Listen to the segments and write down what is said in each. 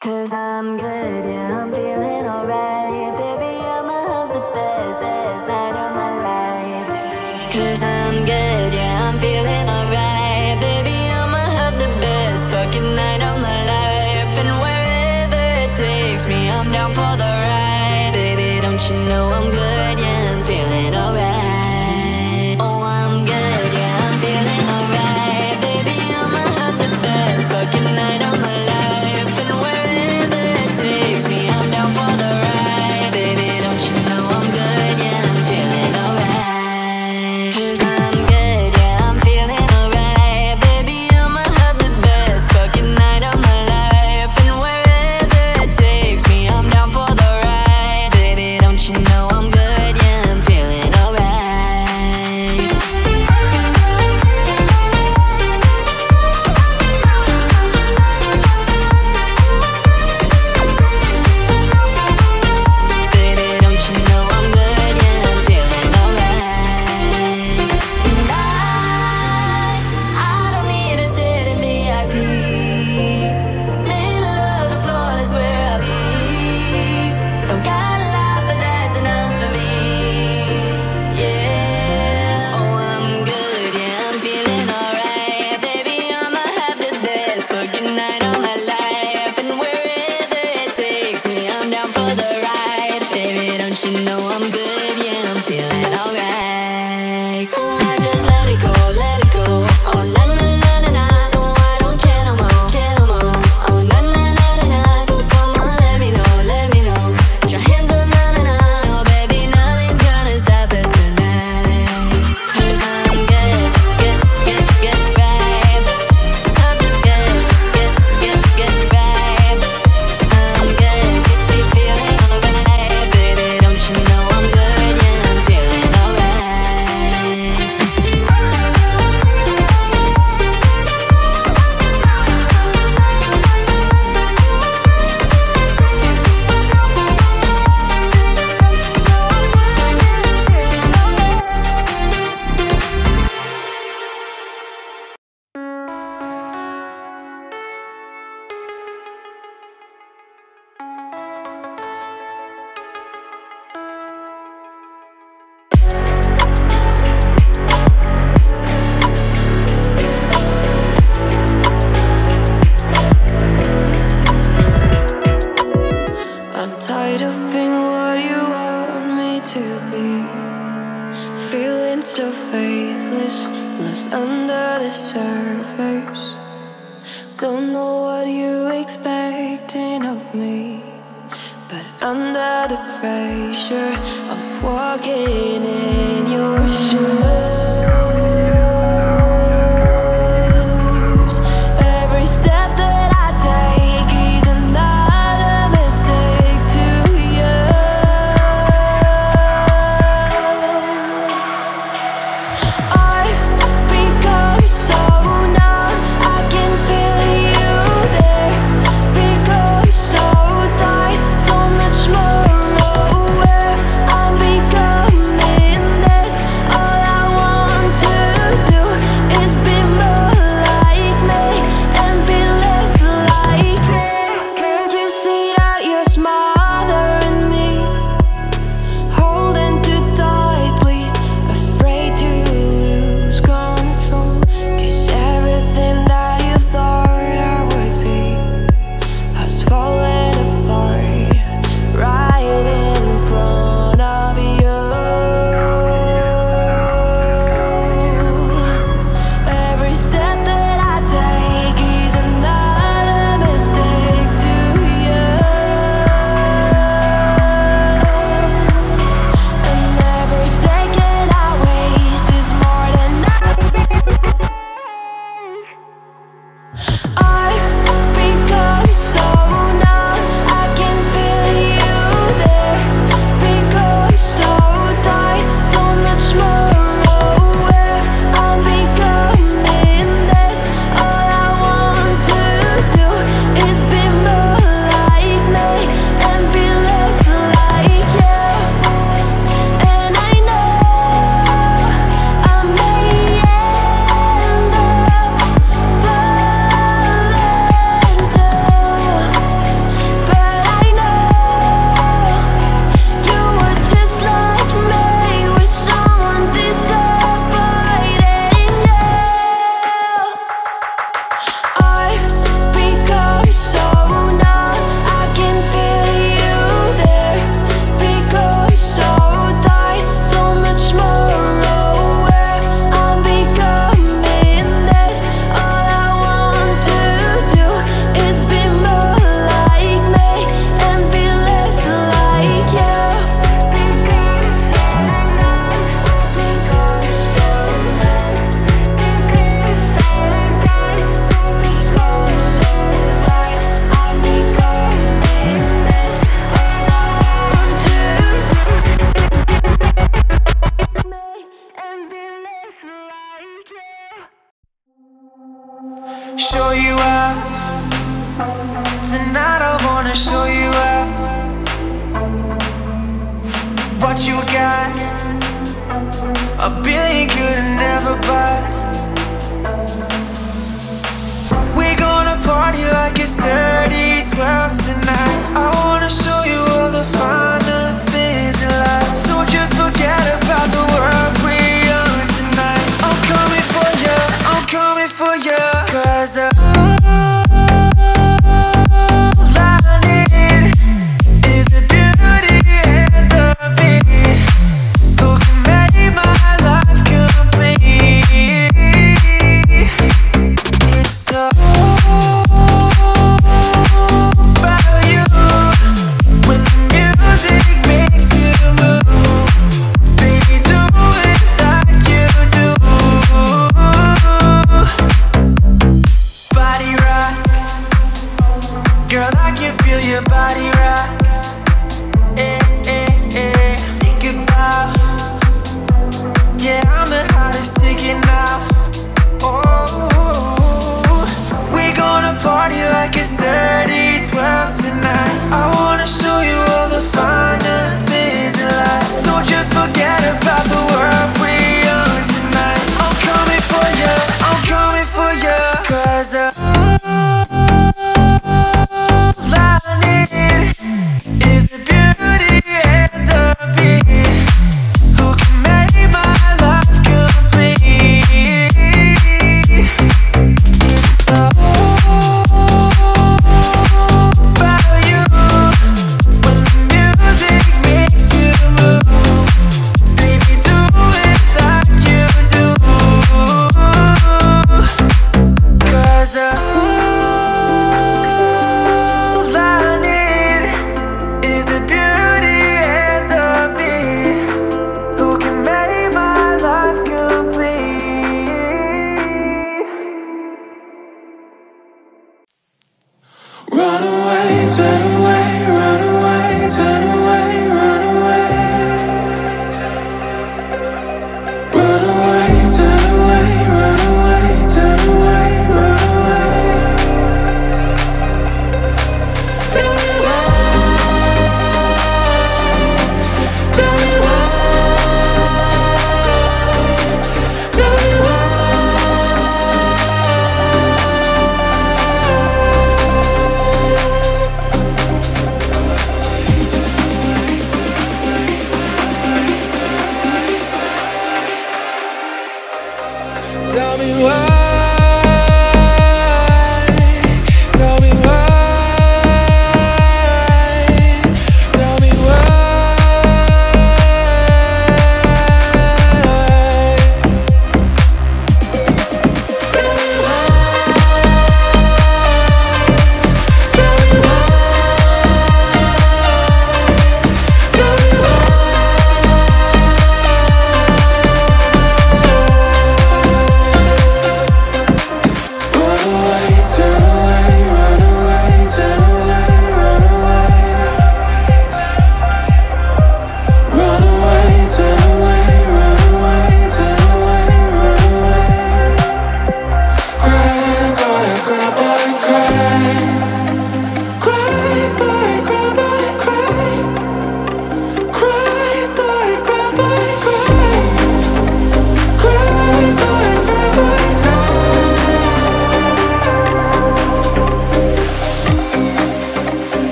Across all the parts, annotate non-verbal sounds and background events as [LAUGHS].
Cause I'm good, yeah, I'm feeling alright. Baby, I'ma have the best.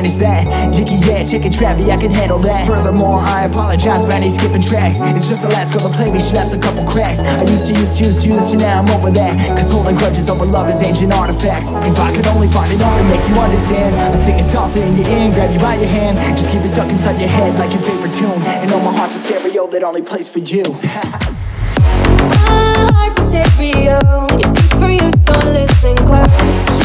manage that? Jicky, yeah, chicken traffic. I can handle that. Furthermore, I apologize for any skipping tracks. It's just the last girl to play me, she left a couple cracks. I used to, used to, used to, used to, now I'm over that. Cause holding grudges over love is ancient artifacts. If I could only find it all to make you understand I'll sing it softly in your ear grab you by your hand. Just keep it stuck inside your head like your favorite tune. And all my heart's a stereo that only plays for you. [LAUGHS] My heart's a stereo, it beats for you, so listen close.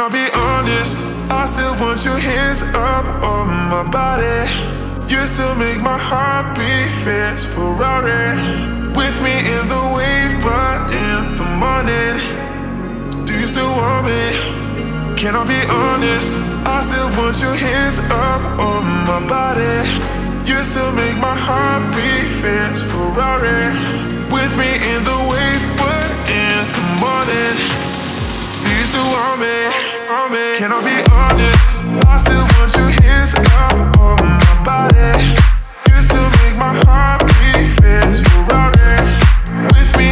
I'll be honest, I still want your hands up on my body. You still make my heart beat fast, Ferrari. With me in the wave, but in the morning. Do you still want me? Can I be honest? I still want your hands up on my body. You still make my heart beat fast, Ferrari. With me in the wave, but in the morning. Do you still want me? Can I be honest? I still want your hands my body. Used to make my heart beat fast Ferrari. With me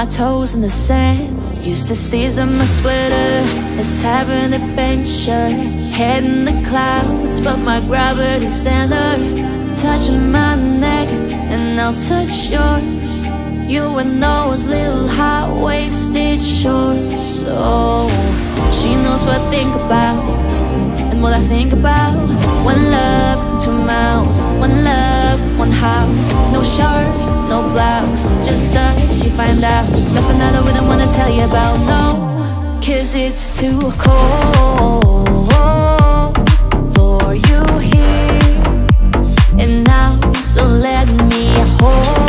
my toes in the sand. Used to season my sweater, have an adventure. Head in the clouds, but my gravity center. Touching my neck, and I'll touch yours. You and those little high-waisted shorts Oh, she knows what I think about And what I think about When love, two mouths One love, one house No shirt, no blouse Just us, you find out. Nothing that I wouldn't wanna tell you about, no. Cause it's too cold For you here. And now, so let me hold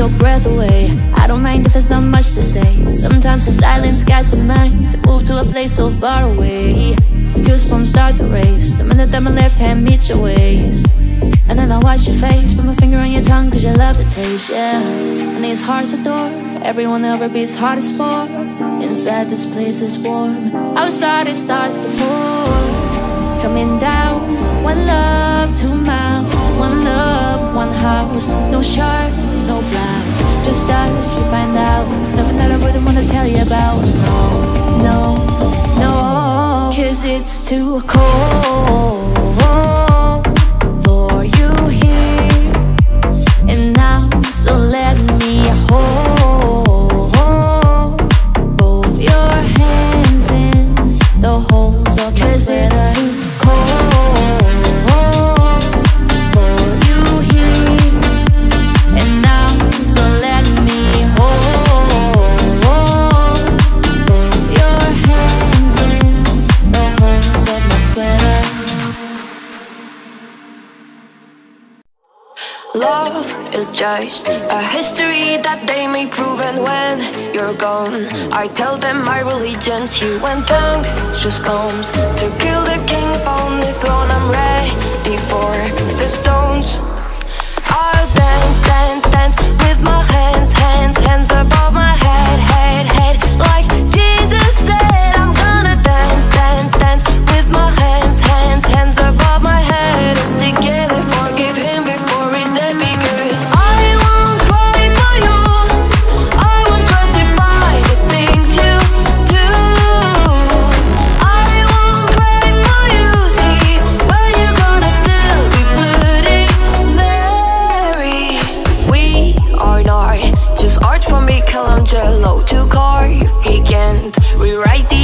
your breath away. I don't mind if there's not much to say. Sometimes the silence gets a mind. To move to a place so far away. The goosebumps start to race. The minute that my left hand meets your waist. And then I watch your face, put my finger on your tongue cause you love the taste, yeah. And these hearts adore, everyone ever beats hardest for Inside this place is warm, outside it starts to pour. Coming down, one love, two mouths One love, one house, no shirt, no blouse Just us, you find out, nothing that I wouldn't wanna tell you about. No, no, no. Cause it's too cold a history that they may prove And when you're gone I tell them my religion's you When just comes to kill the king upon the throne I'm ready for the stones. I'll dance, dance, dance With my hands, hands, hands Michelangelo to carve. He can't rewrite the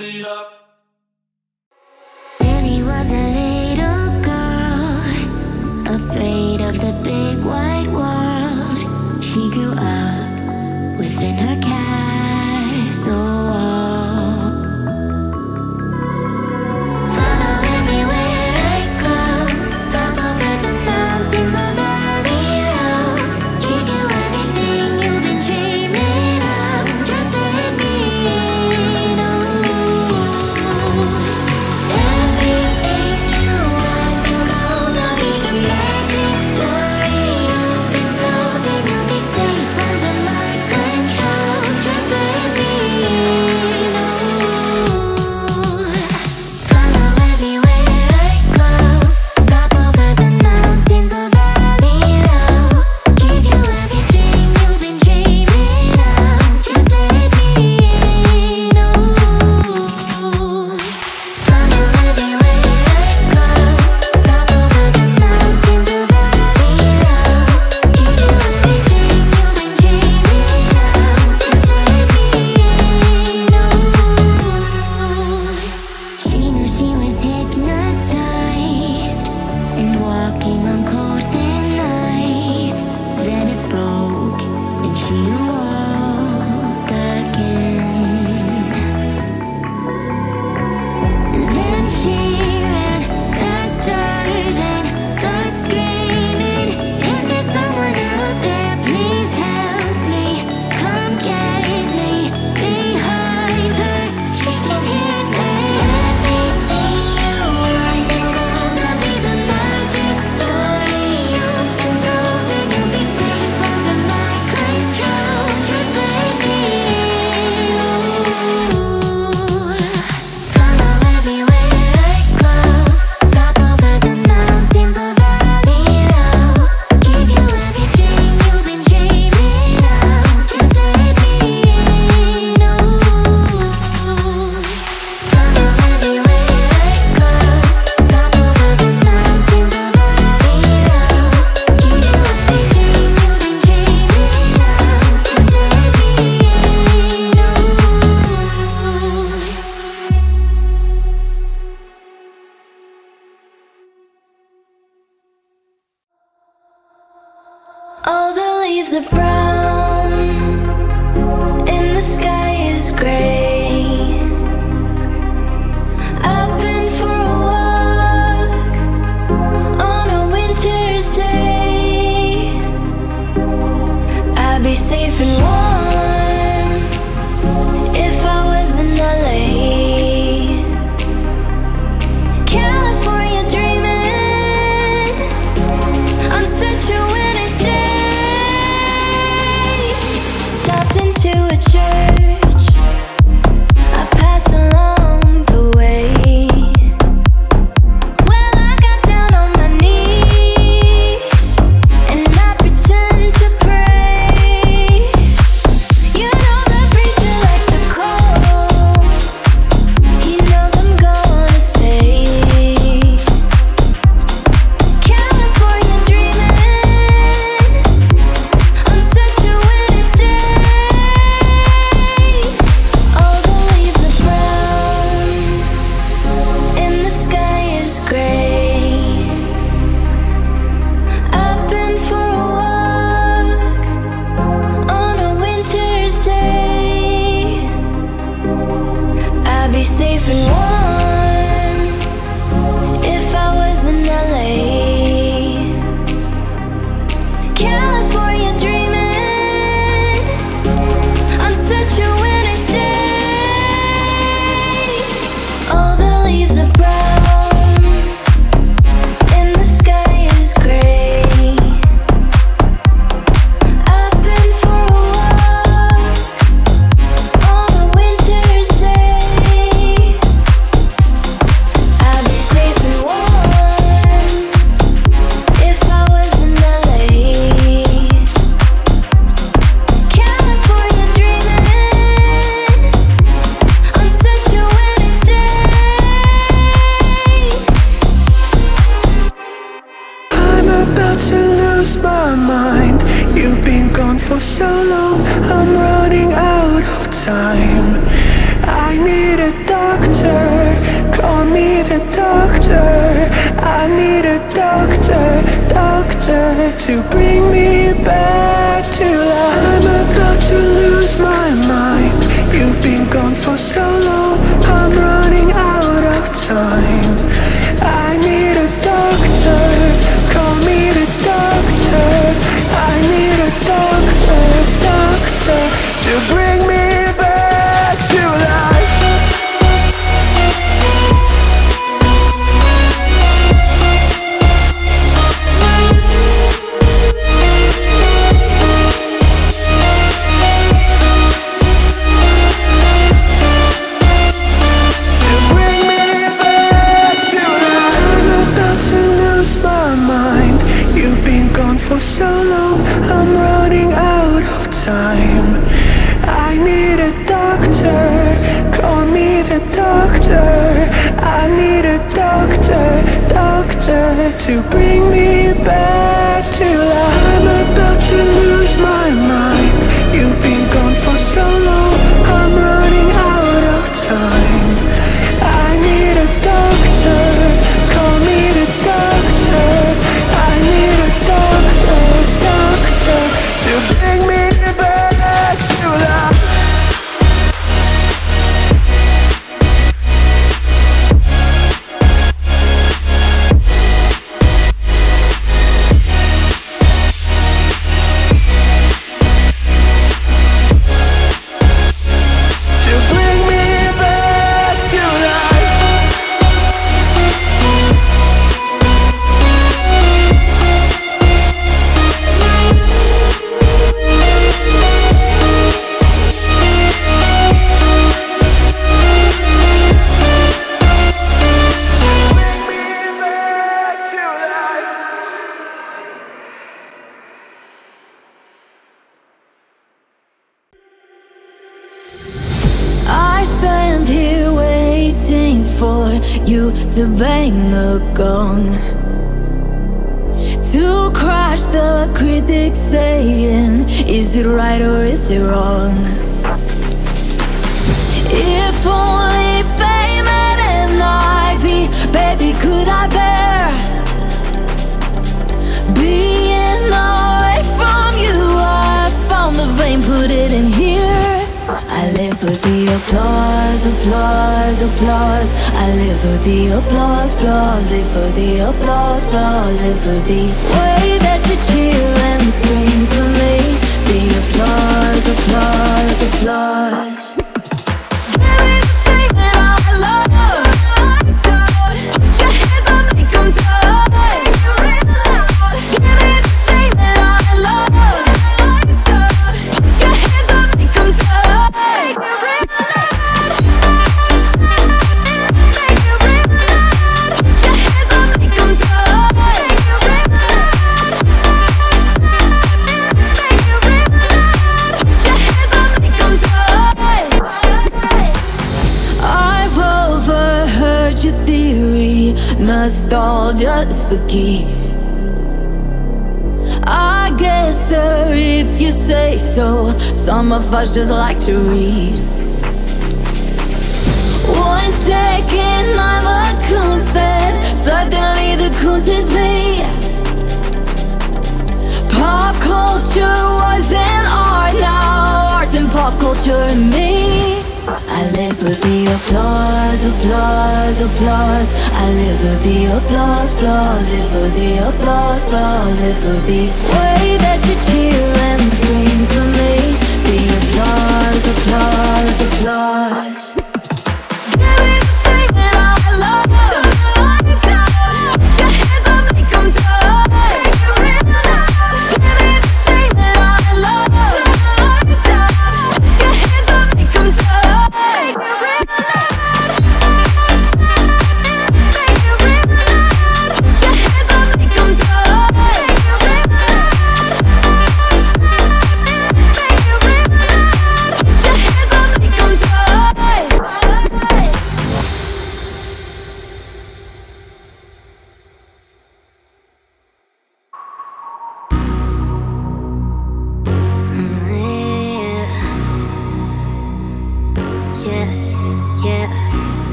it up.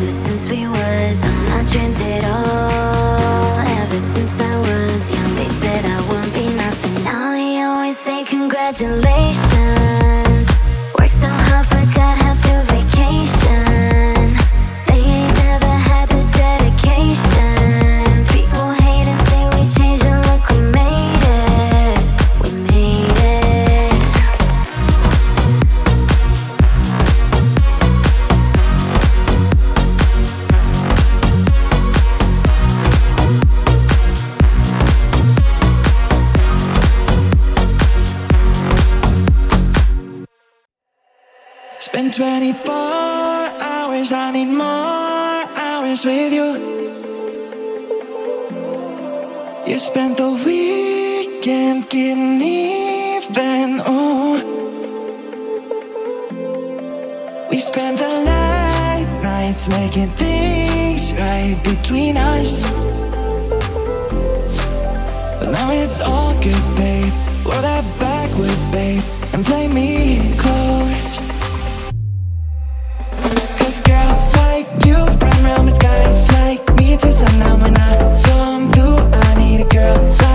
Ever since we was I dreamed it all young, they said I won't be nothing. Now they always say congratulations. making things right between us. But now it's all good, babe. Roll that back with babe And play me close. Cause girls like you run around with guys like me. Till now when I come through I need a girl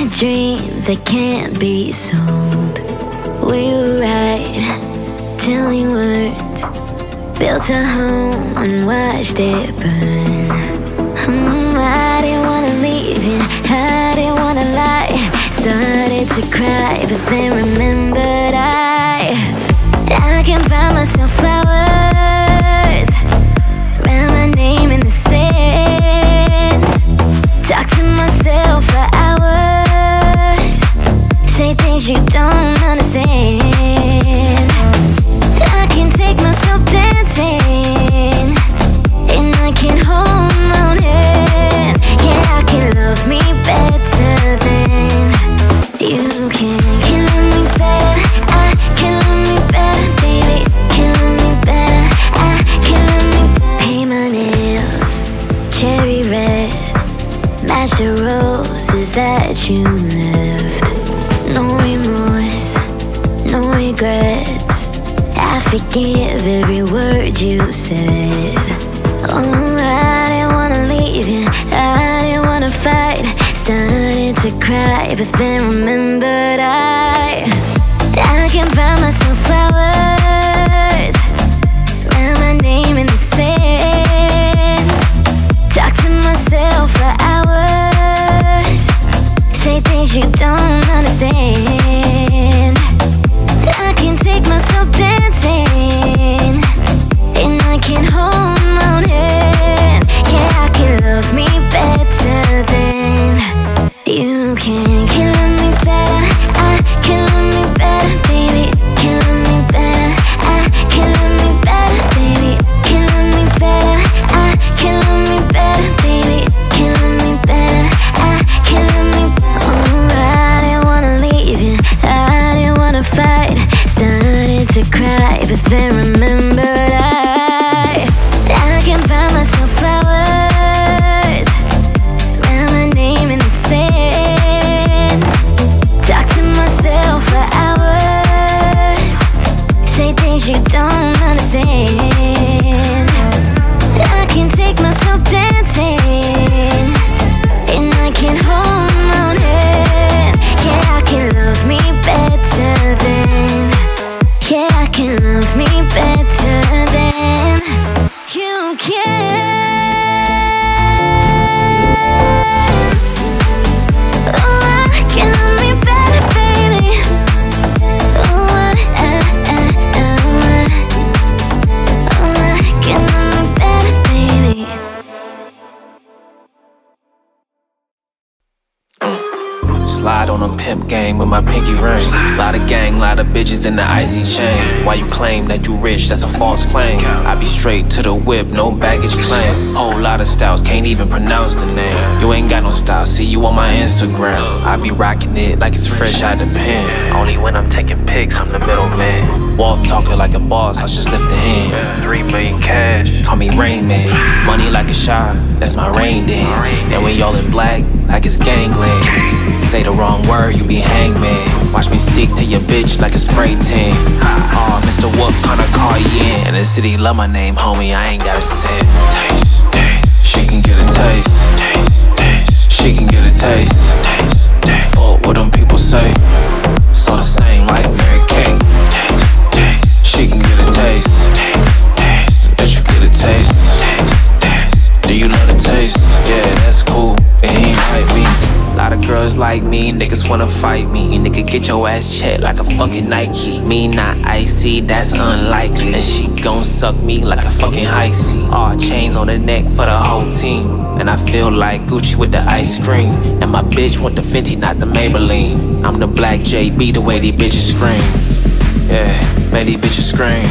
Of dream that can't be sold. We were right till we weren't. Built a home and watched it burn. Hmm, I didn't wanna leave you, I didn't wanna lie. Started to cry, but then remembered I I can buy myself flowers. Write my name in the sand. Talk to myself for hours. Say things you don't understand. I can take myself dancing. And I can hold my hand. Yeah, I can love me better than you forgive every word you said. Oh, I didn't wanna leave you, I didn't wanna fight. Started to cry, but then remembered I I can buy rich? That's a false claim. I be straight to the whip, no baggage claim. Whole lot of styles, can't even pronounce the name. You ain't got no style, see you on my Instagram. I be rocking it like it's fresh out the pen. Only when I'm taking pics, I'm the middleman. Walk talking like a boss, I just lift a hand. Three million cash, call me Rain Man. Money like a shot, that's my rain dance. And we all in black, like it's gangland. Say the wrong word, you be hangman. Watch me stick to your bitch like a spray tan. Ah, uh, Mr. What kind of car you in? And the city love my name, homie, I ain't gotta say it. Taste, taste. She can get a taste. Taste, taste. She can get a taste. Taste, taste. Fuck what them people say. It's all the same like Mary Kate. Taste, taste. She can get a taste. Taste, taste. Bet you get a taste. Taste, taste. Do you know the taste? Yeah, that's cool. It ain't like me. A lot of girls like me, and they wanna fight me. And nigga, get your ass checked like a fucking Nike. Me not icy, that's unlikely. And she gon' suck me like a fucking C. All chains on the neck for the whole team. And I feel like Gucci with the ice cream. And my bitch want the Fenty, not the Maybelline. I'm the black JB, the way these bitches scream. Yeah, make these bitches scream.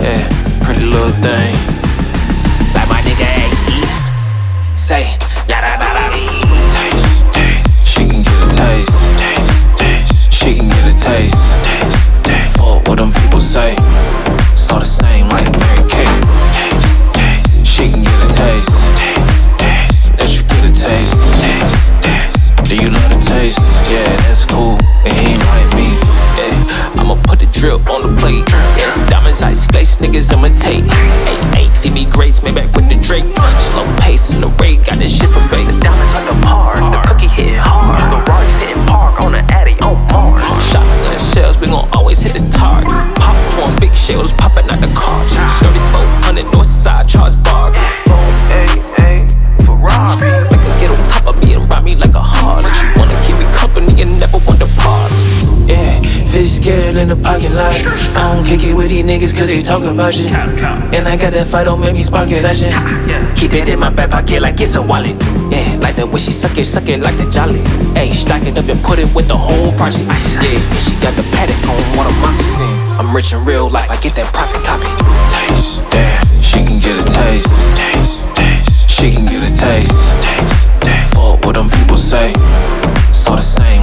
Yeah, pretty little thing. Can kick it with these niggas cause they talk about shit. And I got that fight, don't make me spark it, that shit. Keep it in my back pocket like it's a wallet. Yeah, like the way she suck it, suck it like the jolly. Hey, stack it up and put it with the whole project. Yeah, and she got the paddock on one of moccasin. I'm rich in real life, I get that profit copy. Taste, damn, she can get a taste. Taste, taste, she can get a taste. Taste, taste, fuck what them people say. It's all the same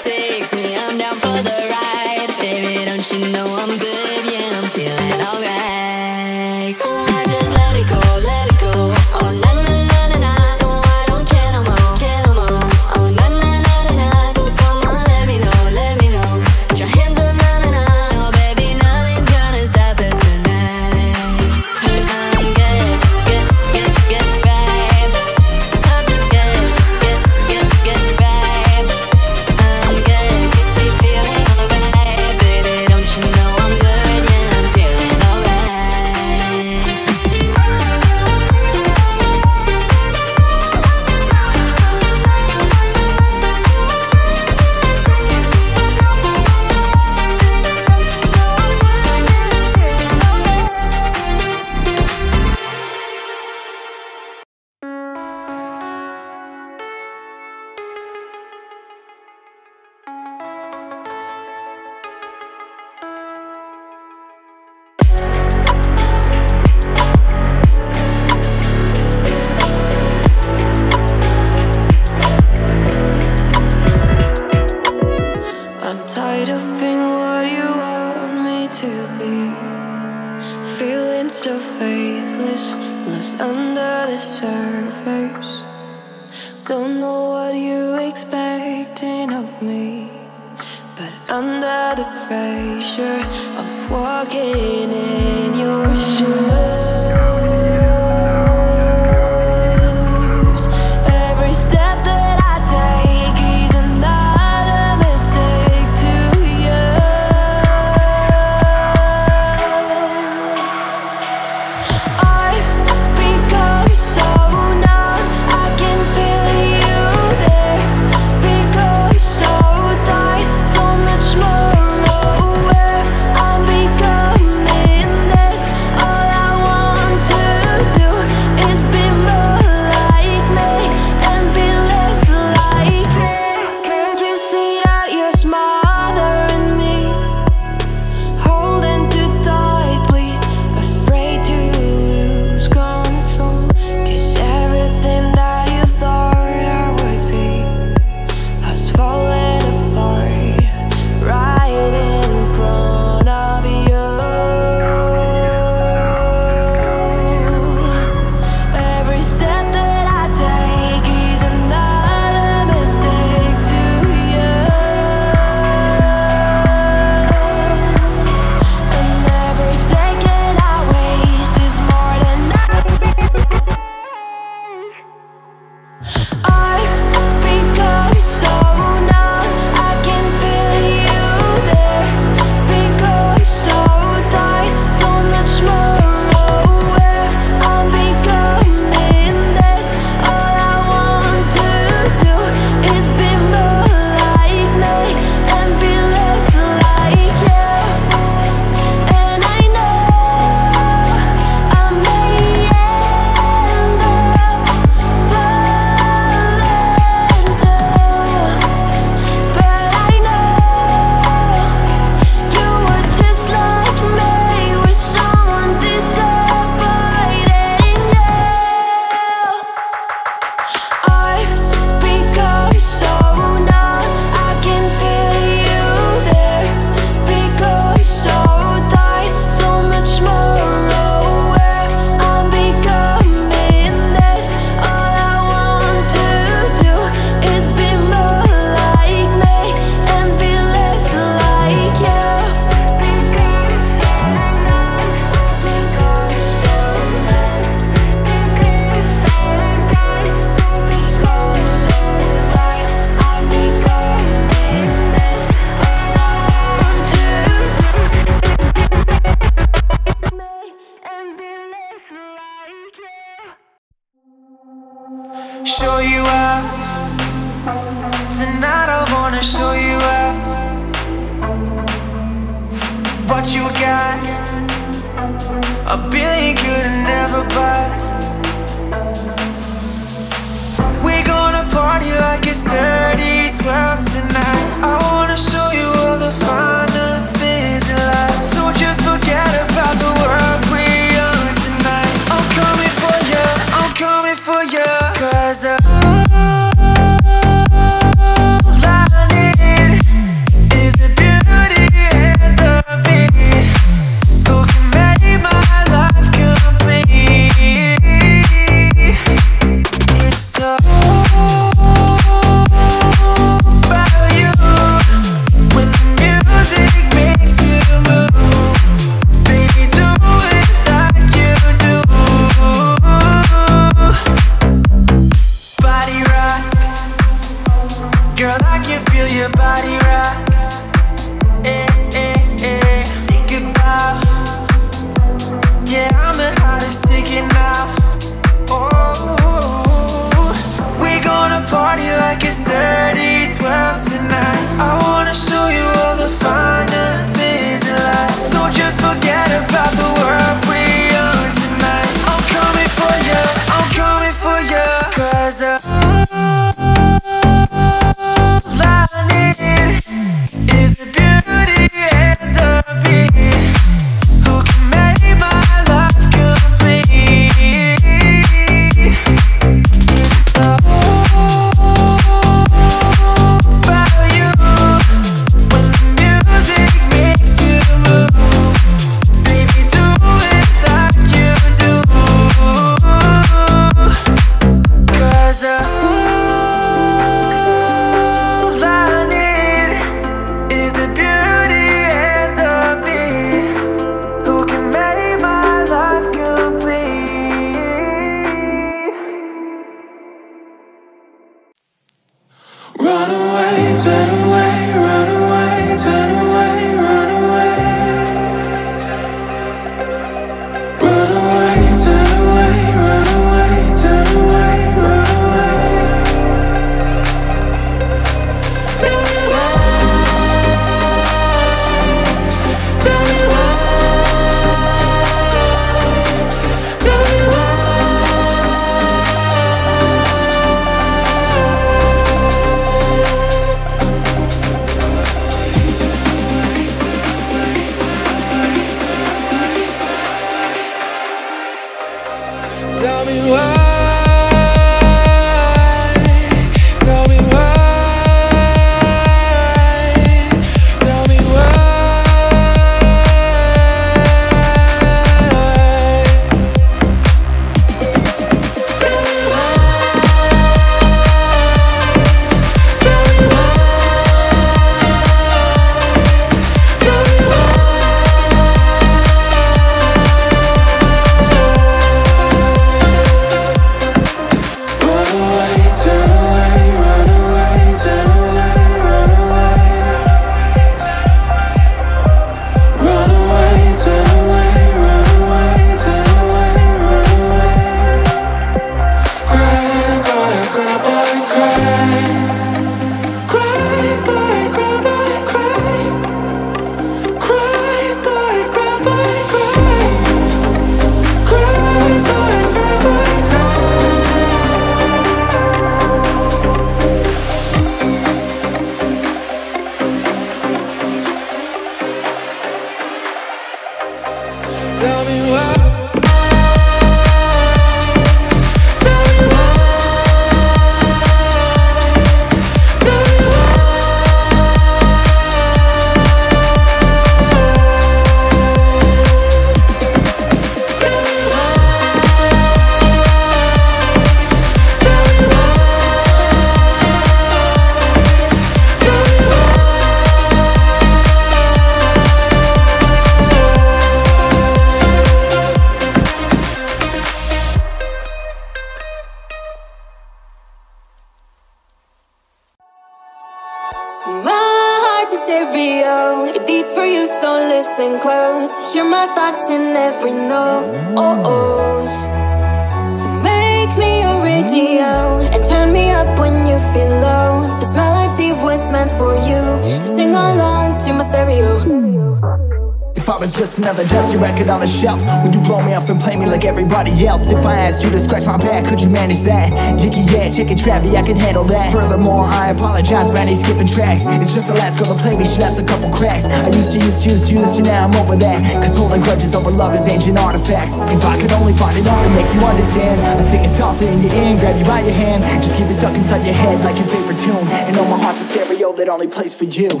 savvy, I can handle that. Furthermore, I apologize for any skipping tracks. It's just the last girl to play me, she left a couple cracks. I used to, used to, used to, used to, now I'm over that. Cause holding grudges over love is ancient artifacts. If I could only find it all to make you understand I sing it softly in your ear and grab you by your hand. Just keep it stuck inside your head like your favorite tune. And know my heart's a stereo that only plays for you. [LAUGHS]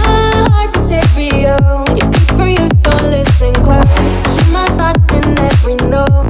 My heart's a stereo, it beats for you so listen close. Hear my thoughts in every note.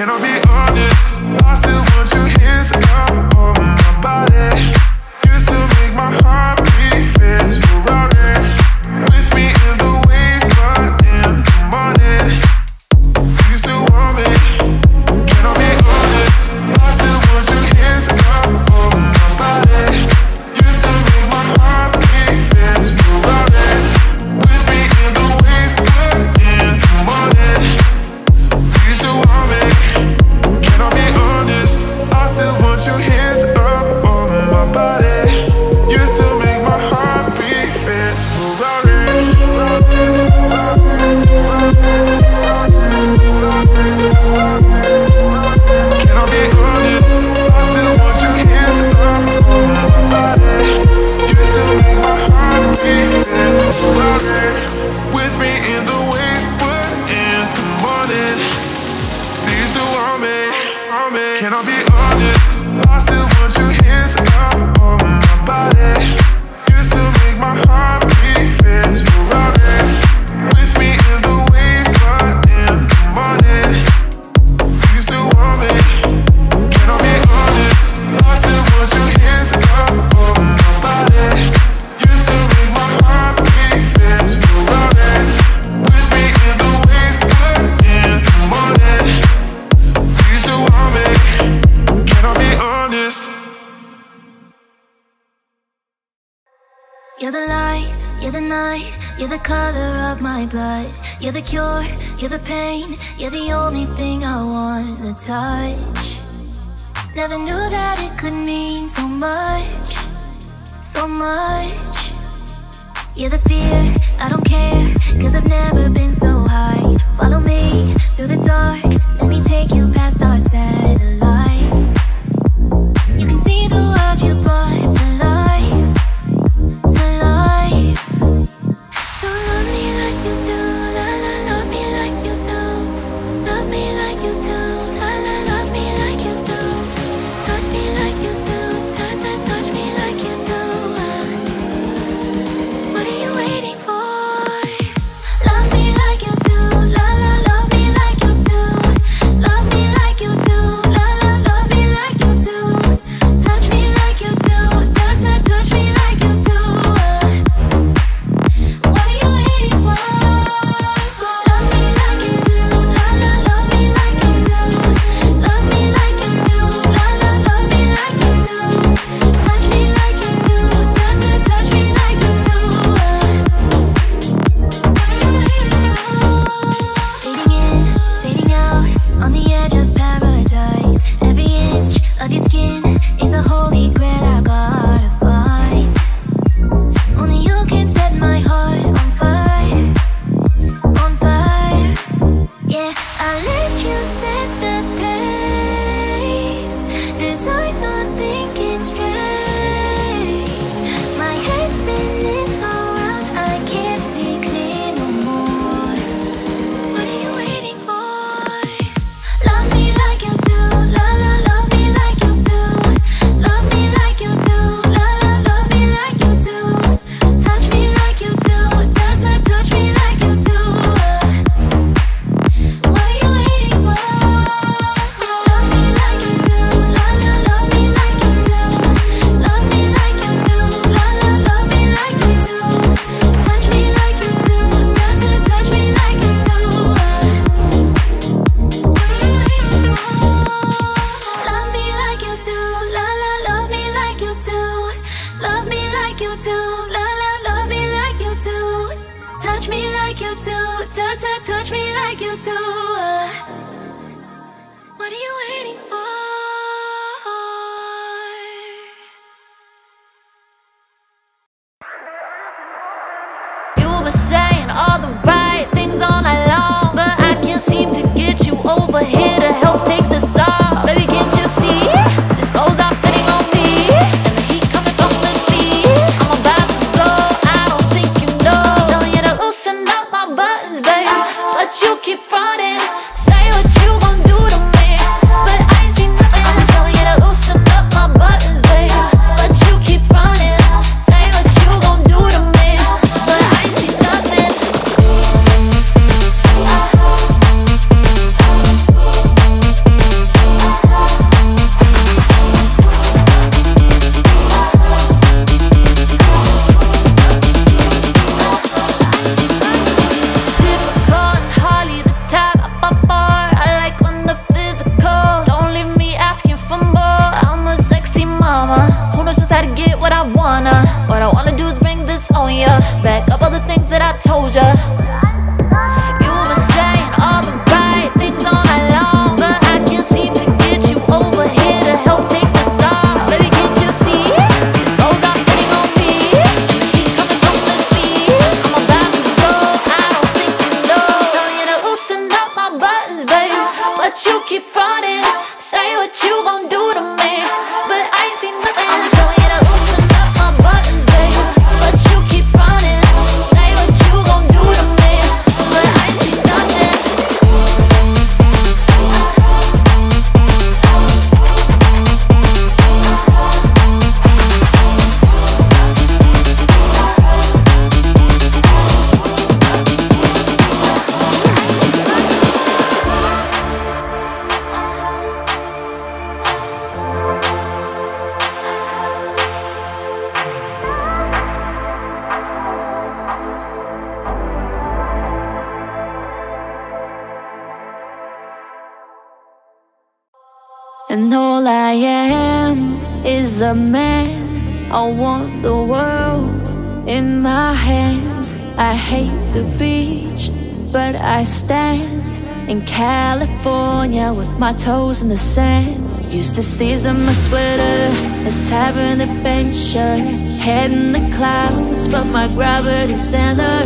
Can I be honest? I still a man. I want the world in my hands. I hate the beach, but I stand in California with my toes in the sand. Used to season my sweater, have an adventure. Head in the clouds, but my gravity center.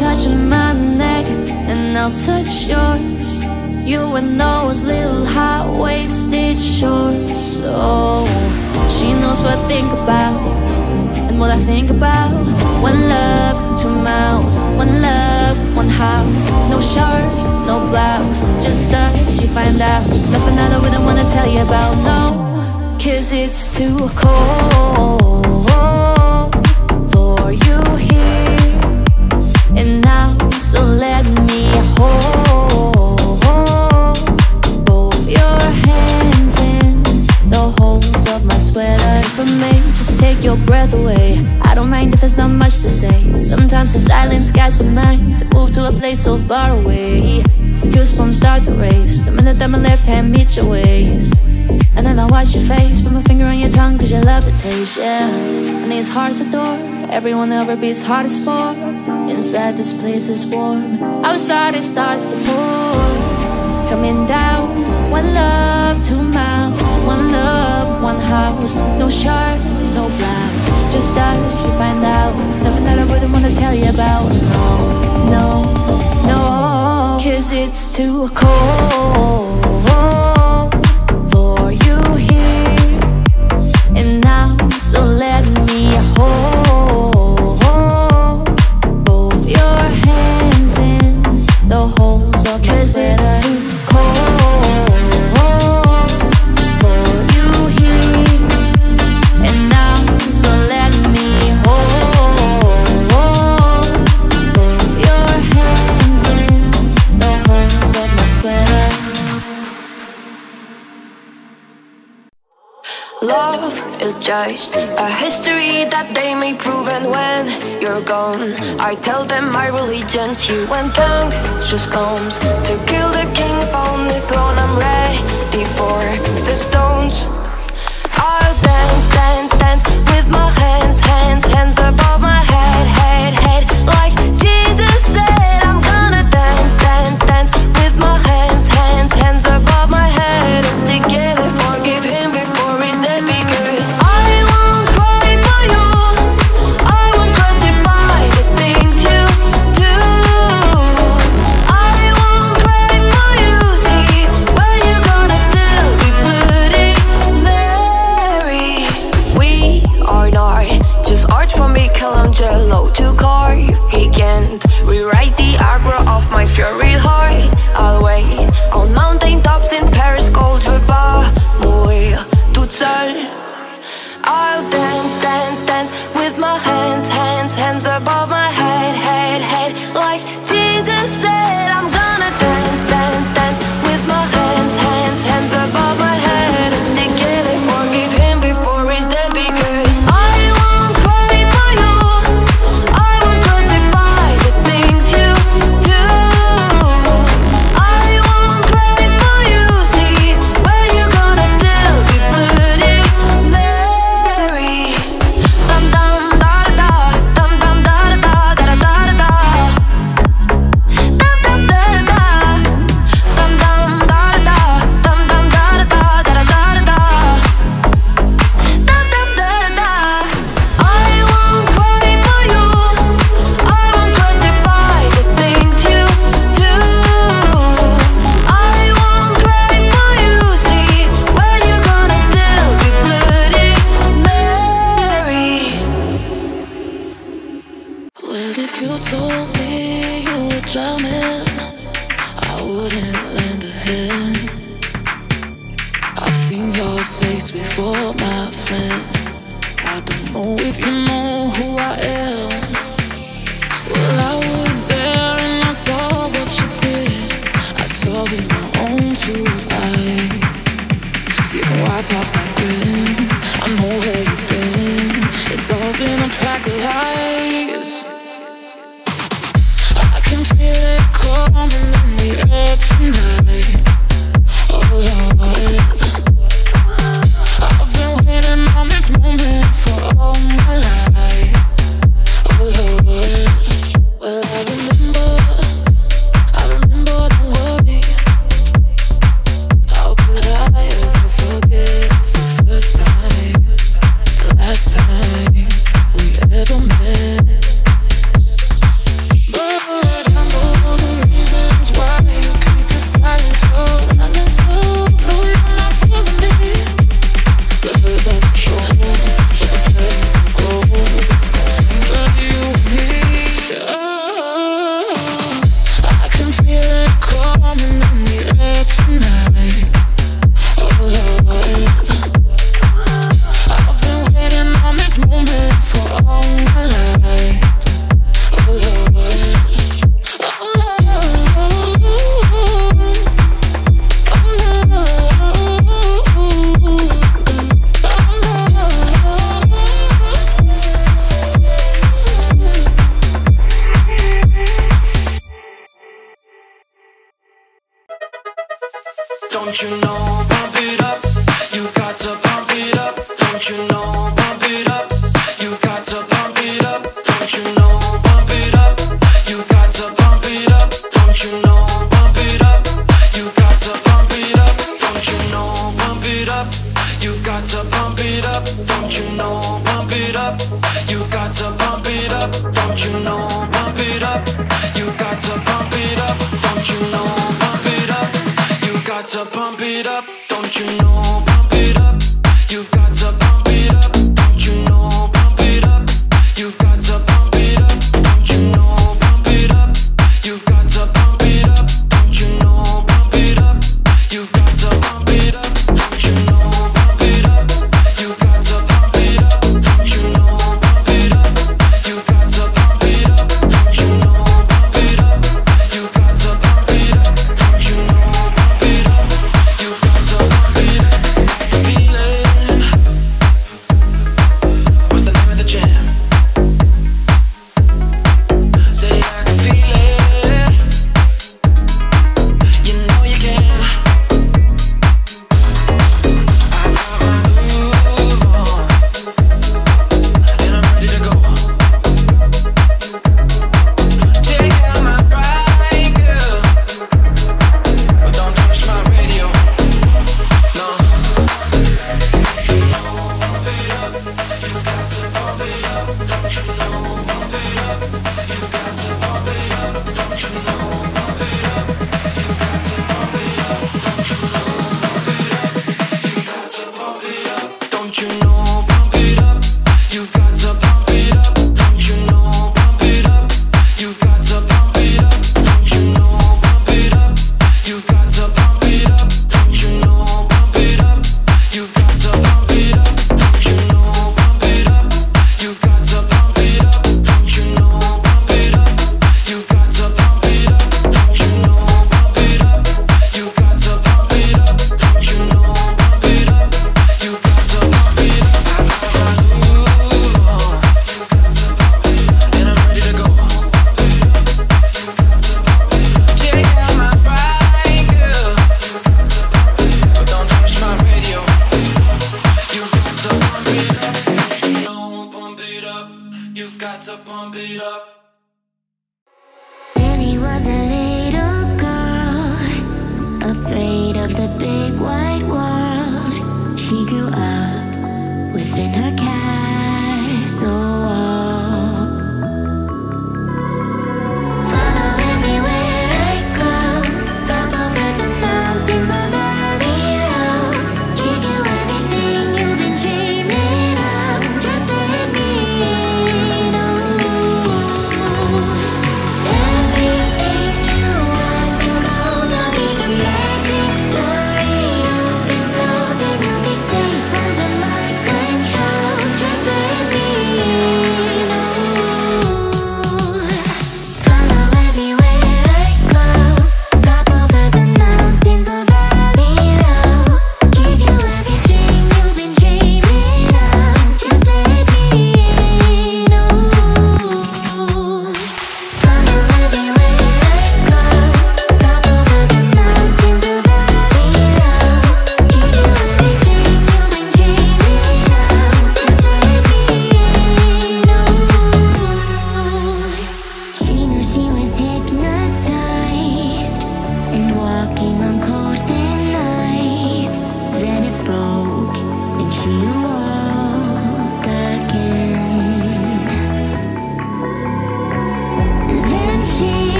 Touching my neck, and I'll touch yours. You and those little high-waisted shorts Oh, she knows what I think about. And what I think about. One love, two mouths. One love, one house. No shirt, no blouse. Just us, she find out. Nothing that I wouldn't wanna tell you about, no Cause it's too cold For you here. And now, so let me hold Me, just take your breath away. I don't mind if there's not much to say. Sometimes the silence guides the mind to move to a place so far away. Goosebumps start to race the minute that my left hand meets your waist. And then I watch your face, put my finger on your tongue cause you love the taste, yeah And these hearts adore, everyone ever beats heart is for Inside this place is warm, outside it starts to pour Coming down, one love, two mouths One love, one house, no shirt, no blouse Just us, you find out, nothing that I wouldn't wanna tell you about. No, no, no. Cause it's too cold for you here. And now, so let me hold is a history that they may prove, and when you're gone, I tell them my religion's you. When punctures comes to kill the king upon the throne, I'm ready for the stones. I'll dance, dance, dance with my hands, hands, hands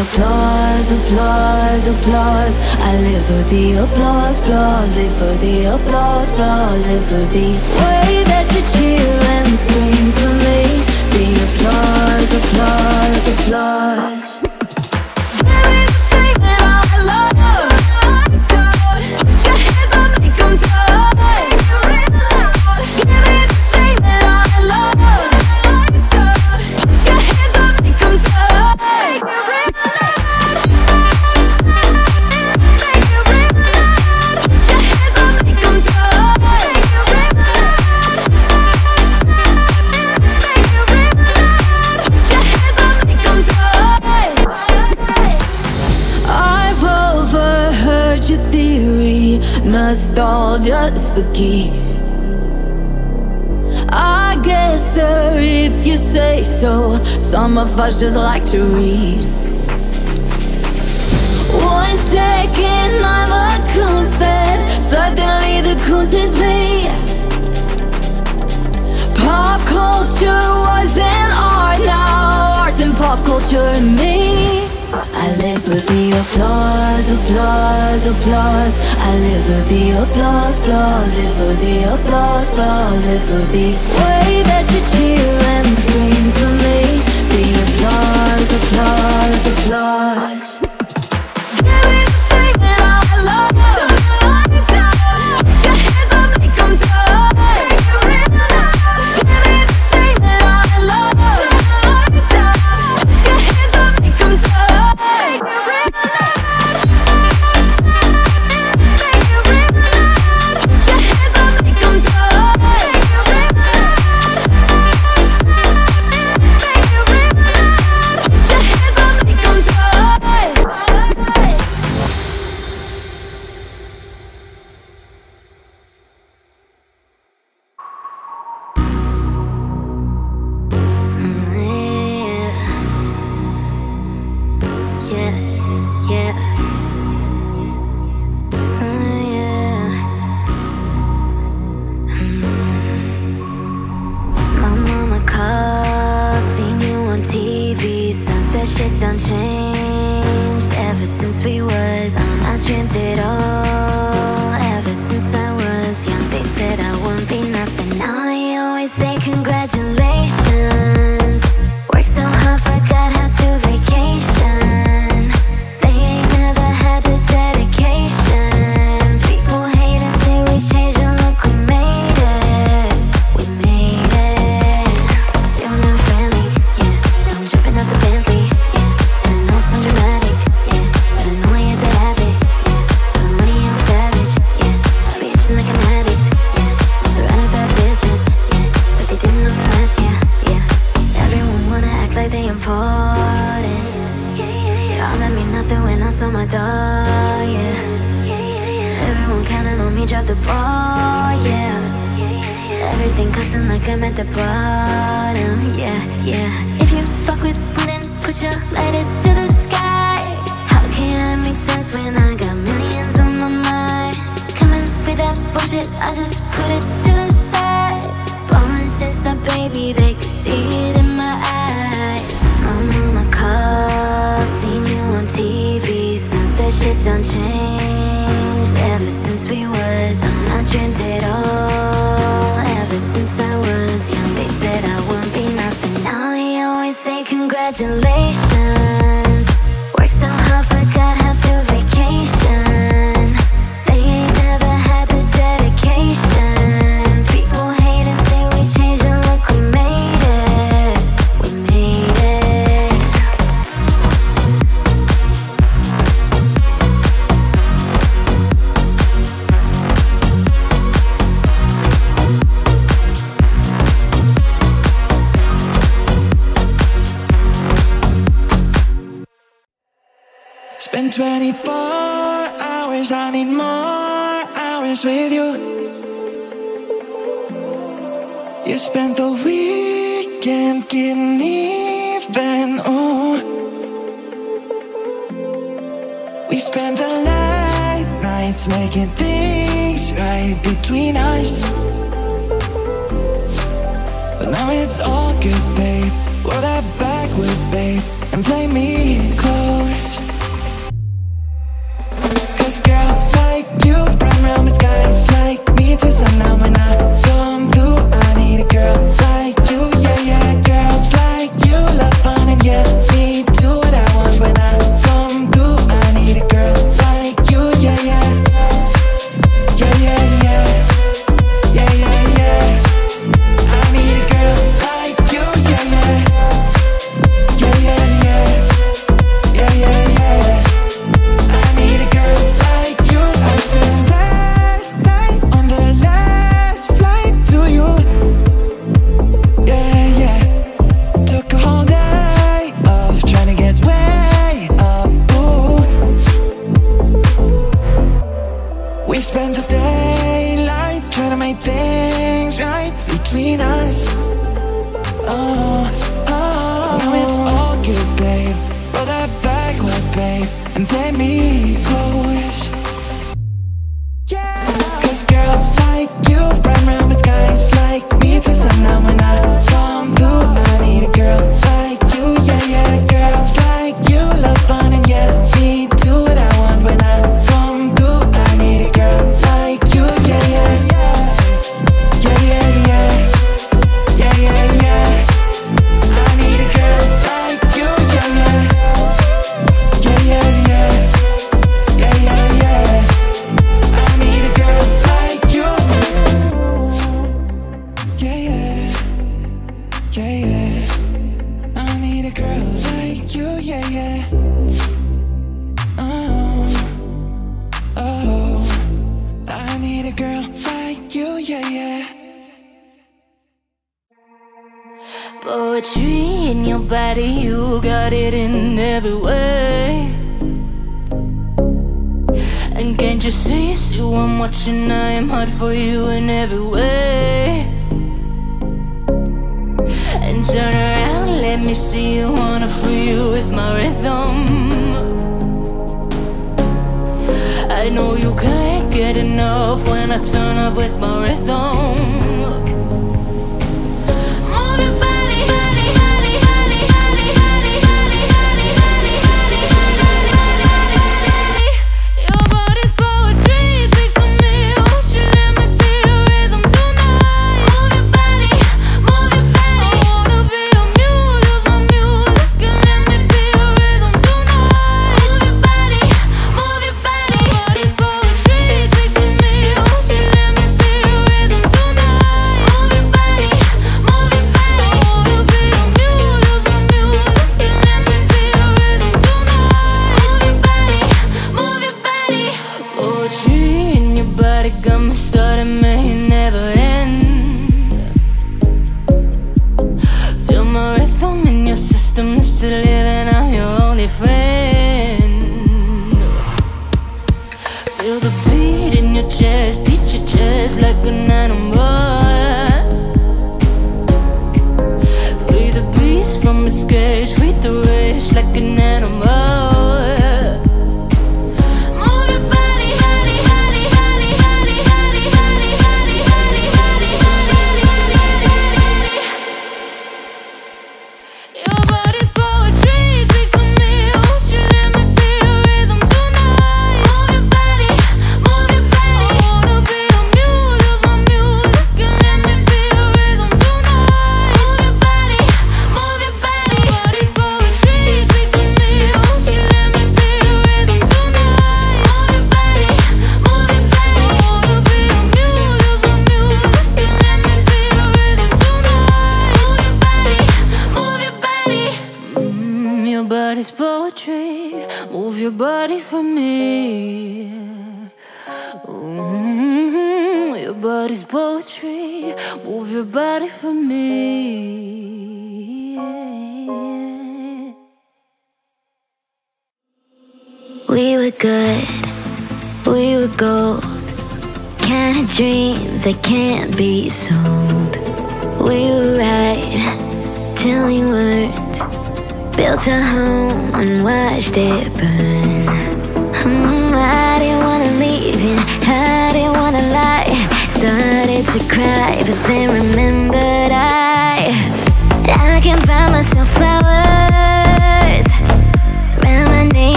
applause, applause, applause. I live for the applause, applause. Live for the applause, applause. Live for the way that you cheer and scream for me. The applause, applause, applause. us just like to read. One second I'm a coon's fed, suddenly the coons is me. Pop culture was an art, now art's in pop culture me. I live for the applause, applause, applause. I live for the applause, applause. Live for the applause, applause. Live for the way that you cheer and scream for me. The hypnoze, hypnoze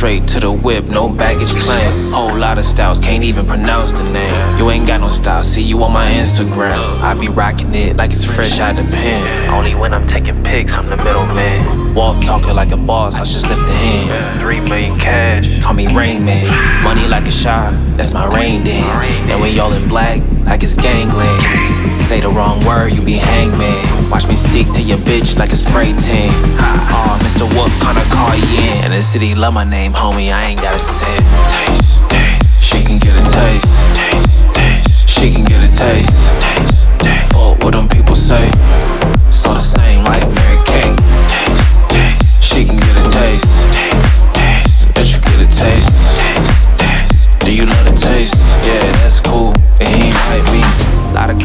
straight to the whip, no baggage claim. Whole lot of styles, can't even pronounce the name. You ain't got no style, see you on my Instagram. I be rocking it like it's fresh out the pen. Only when I'm taking pics, I'm the middleman. Walk talking like a boss, I just lift a hand. Three million cash. Call me Rain Man. Money like a shot, that's my rain dance. And when y'all in black, like it's gangland. Say the wrong word, you be hangman. Watch me stick to your bitch like a spray tan. Aw, Mr. What kinda call you in? And the city love my name, homie, I ain't gotta say it. Taste, taste. She can get a taste. Taste, taste. She can get a taste. Taste, taste. Fuck what them people say. It's all the same like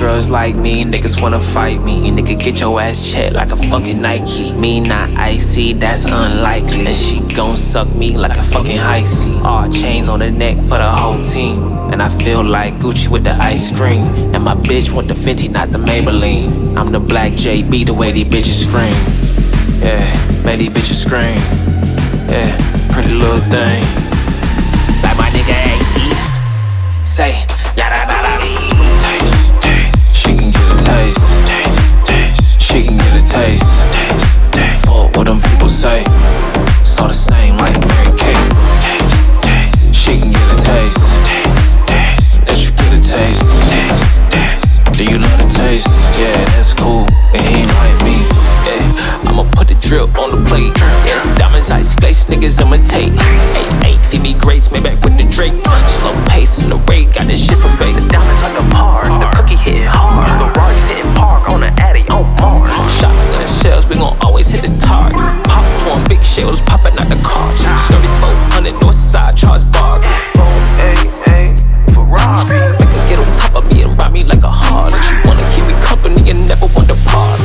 Girls like me, niggas wanna fight me. Nigga, get your ass checked like a fucking Nike. Me not icy, that's unlikely. And she gon' suck me like a fucking C. All chains on the neck for the whole team. And I feel like Gucci with the ice cream. And my bitch want the Fenty, not the Maybelline. I'm the black JB, the way these bitches scream. Yeah, make these bitches scream. Yeah, pretty little thing. Like my nigga A.E. Say, taste. Fuck what them people say. It's all the same like Mary Kate. She can get a taste. Taste. Do you love the taste? Yeah, that's cool. Ain't like me. I'ma put the on the plate. Diamonds, ice, niggas hey, feed me back with the Drake. Slow pace in the rate, got this shit from bait. The diamonds on the par, the cookie hitting hard. We gon' always hit the target. Popcorn, big shells popping out the car. 3400 north side, Charles Bar. Boom, hey, hey, Ferrari. Make her get on top of me and ride me like a harlot. She wanna keep me company and never want to part.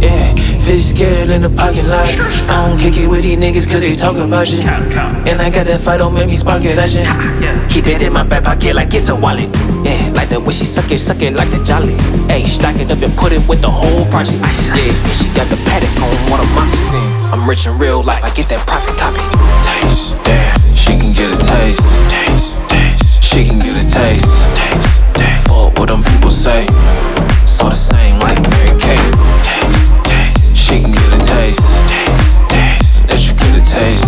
Yeah, fish scared in the parking lot. I don't kick it with these niggas cause they talk about shit. And I got that fight, don't make me spark it, that shit. Keep it in my back pocket like it's a wallet. Yeah, like the way she suck it, suck it like a jolly. Hey, stack it up and put it with the whole project. Yeah, and she got the paddock on what a moccasin. I'm rich in real life, I get that profit copy. Taste, damn, she can get a taste. Taste, taste, she can get a taste. Taste, taste. Fuck what them people say. It's all the same like Mary Kate. Taste, taste. She can get a taste. Taste, taste. Let you get a. Taste,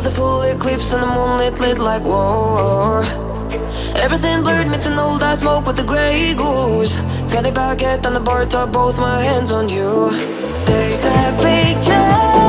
With a full eclipse and the moonlit lit like war. Everything blurred, mixing old that smoke with the grey goose. Fendi baguette on the bar top, both my hands on you. Take a picture.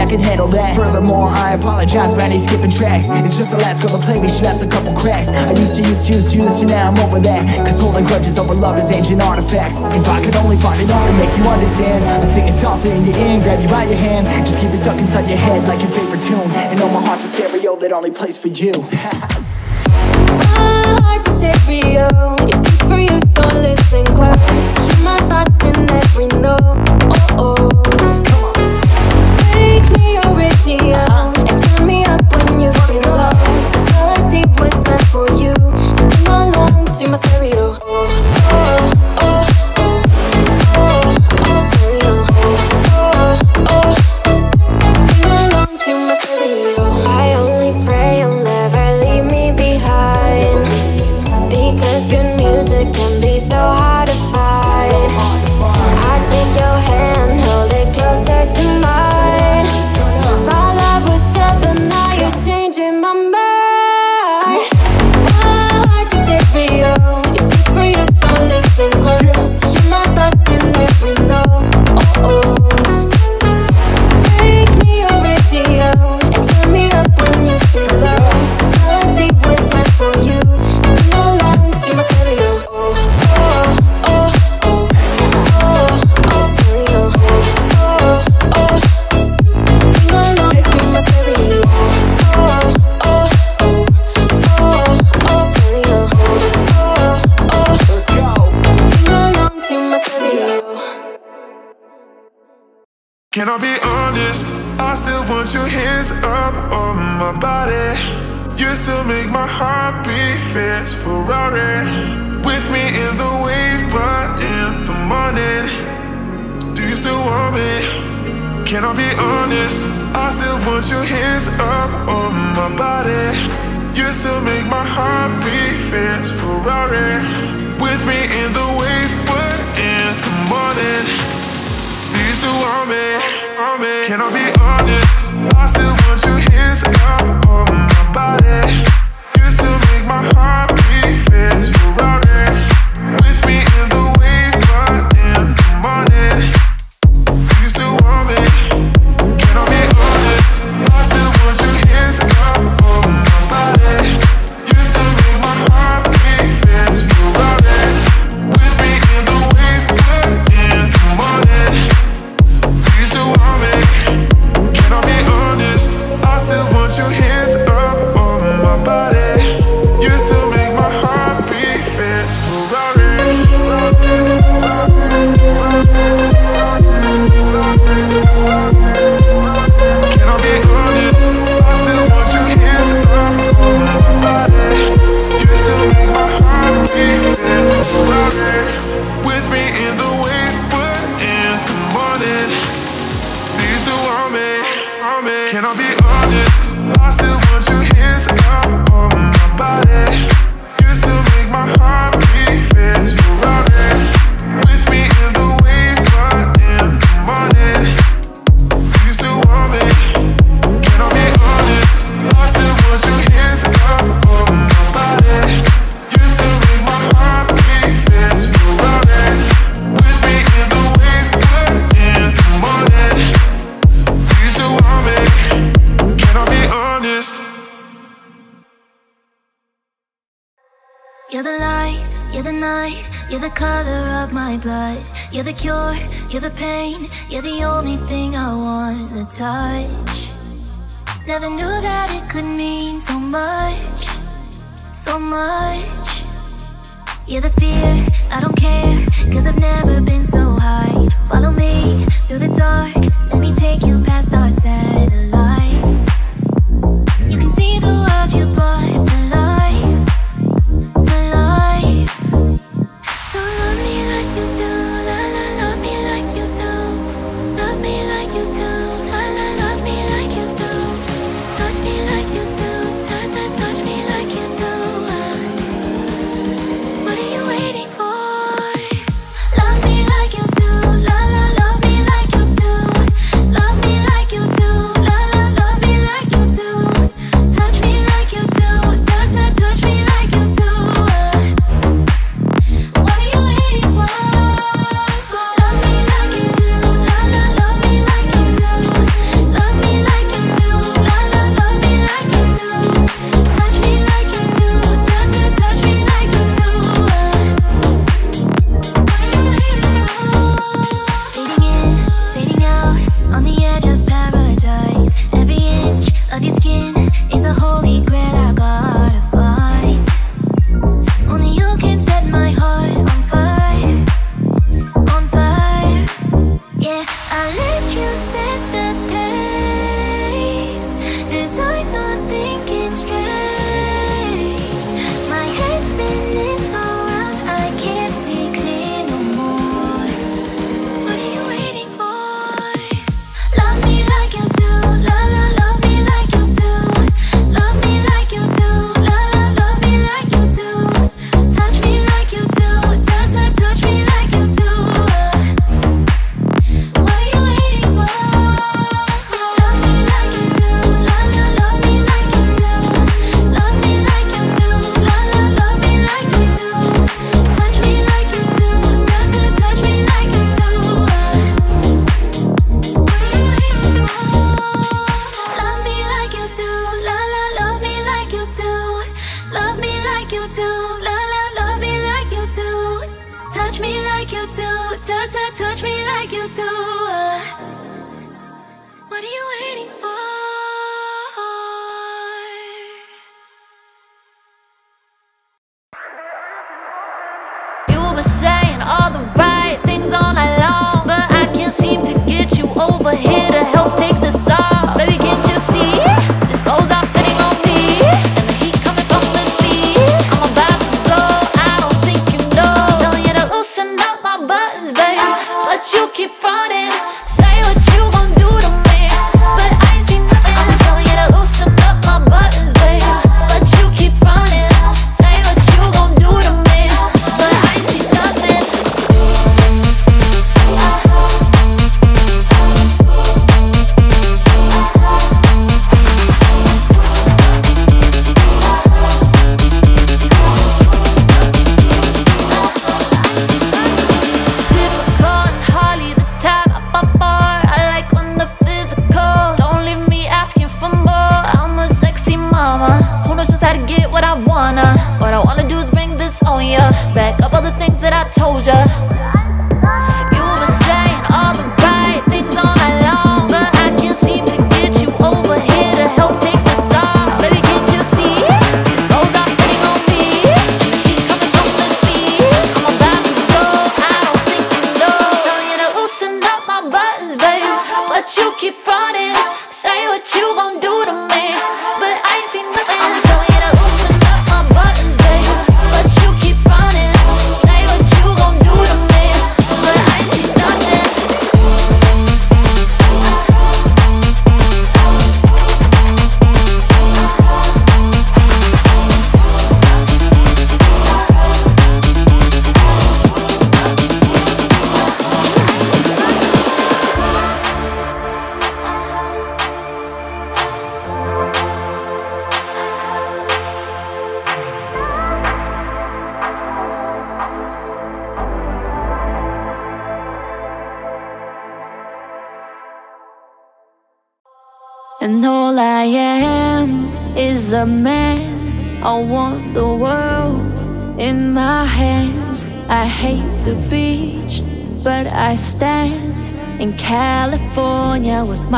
I can handle that. Furthermore, I apologize for any skipping tracks. It's just the last girl to play me, she left a couple cracks. I used to, used to, used to, used to, now I'm over that. Cause holding grudges over love is ancient artifacts. If I could only find an art to make you understand. I'd sing it softly in your ear grab you by your hand. Just keep it stuck inside your head like your favorite tune. And know my heart's a stereo that only plays for you. [LAUGHS] My heart's a stereo, it beats for you so listen close.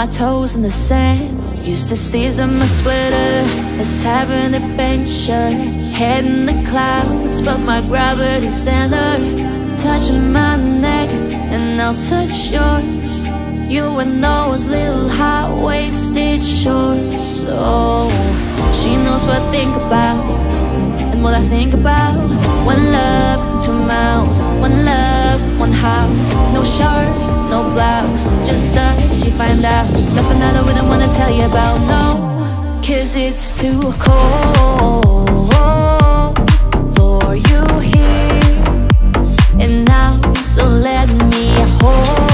My toes in the sand. Used to season my sweater, let's have an adventure. Head in the clouds, but my gravity center. Touch my neck, and I'll touch yours. You and those little high-waisted shorts Oh, she knows what I think about And what I think about One love, two mouths One love, one house. No shirt, no blouse. Just us, she find out. Nothing that I wouldn't wanna tell you about, no. Cause it's too cold For you here. And now, so let me hold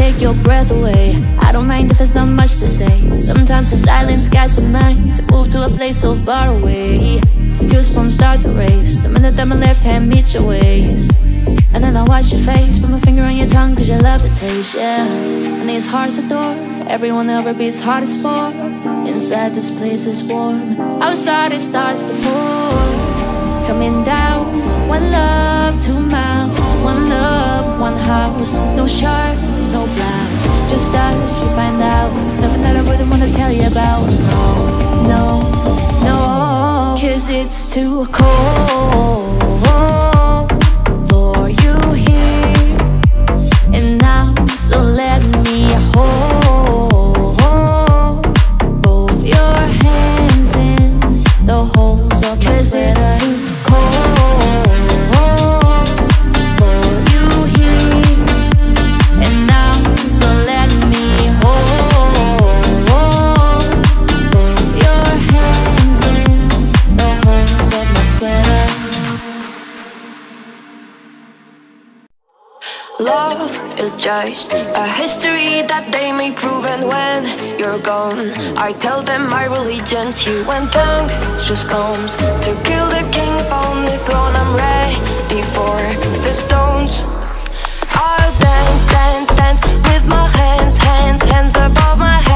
take your breath away. I don't mind if there's not much to say. Sometimes the silence guides the mind. To move to a place so far away. Goosebumps start to race. The minute that my left hand meets your waist. And then I watch your face. Put my finger on your tongue cause you love the taste, yeah. And these hearts adore. Everyone ever beats hardest for. Inside this place is warm. Outside it starts to pour. Coming down One love, two mouths One love, one house No shirt, no blouse Just us, you find out. Nothing that I wouldn't wanna tell you about. No, no, no. Cause it's too cold For you here. And now, so let me hold a history that they may prove, and when you're gone, I tell them my religion's you. When Pontius comes to kill the king upon the throne, I'm ready for the stones. I'll dance, dance, dance with my hands, hands, hands above my head,